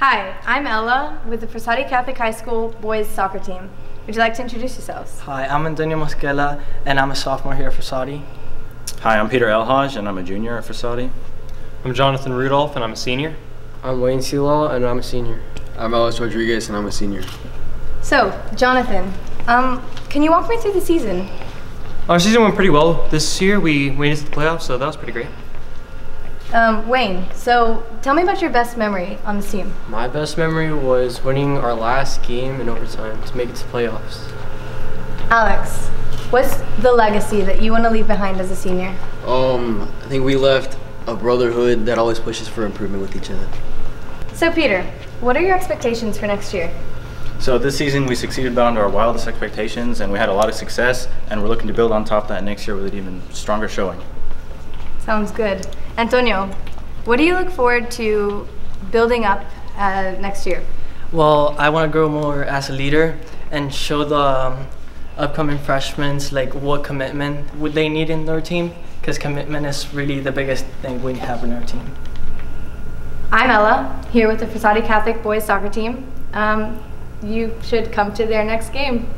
Hi, I'm Ella with the Frassati Catholic High School boys soccer team. Would you like to introduce yourselves? Hi, I'm Antonio Moschella, and I'm a sophomore here Frassati. Hi, I'm Peter Elhaj, and I'm a junior at Frassati. I'm Jonathan Rudolph, and I'm a senior. I'm Wayne Seelal, and I'm a senior. I'm Alex Rodriguez, and I'm a senior. So, Jonathan, um, can you walk me through the season? Our season went pretty well this year. We made it to the playoffs, so that was pretty great. Um, Wayne, so tell me about your best memory on the team. My best memory was winning our last game in overtime to make it to playoffs. Alex, what's the legacy that you want to leave behind as a senior? Um, I think we left a brotherhood that always pushes for improvement with each other. So, Peter, what are your expectations for next year? So this season we succeeded beyond our wildest expectations, and we had a lot of success, and we're looking to build on top of that next year with an even stronger showing. Sounds good. Antonio, what do you look forward to building up uh, next year? Well, I want to grow more as a leader and show the um, upcoming freshmen like what commitment would they need in their team because commitment is really the biggest thing we have in our team. I'm Ella, here with the Frassati Catholic boys soccer team. Um, you should come to their next game.